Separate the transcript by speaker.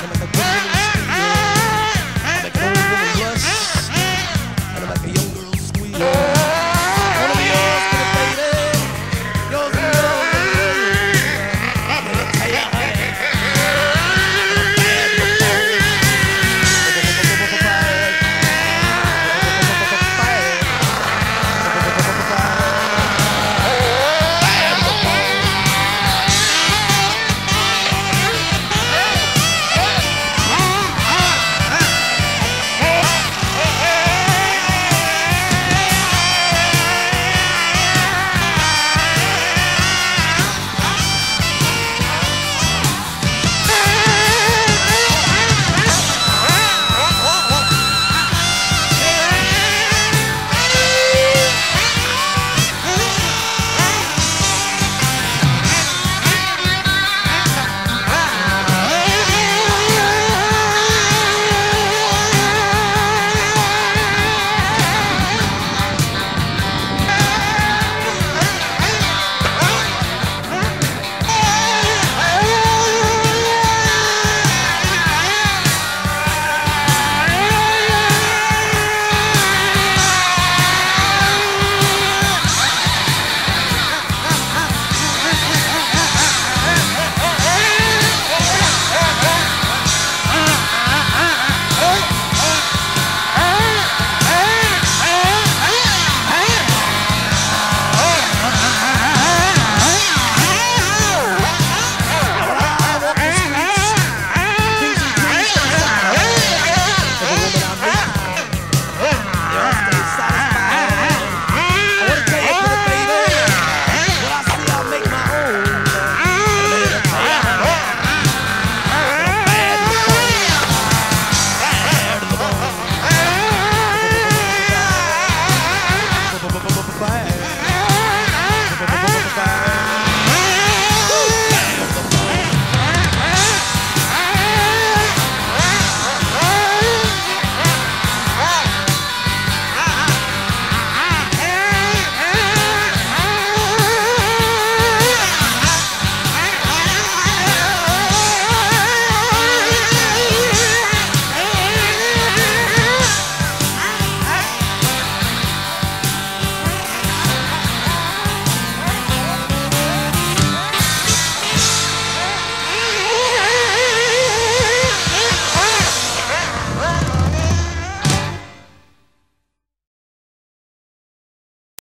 Speaker 1: dancing like a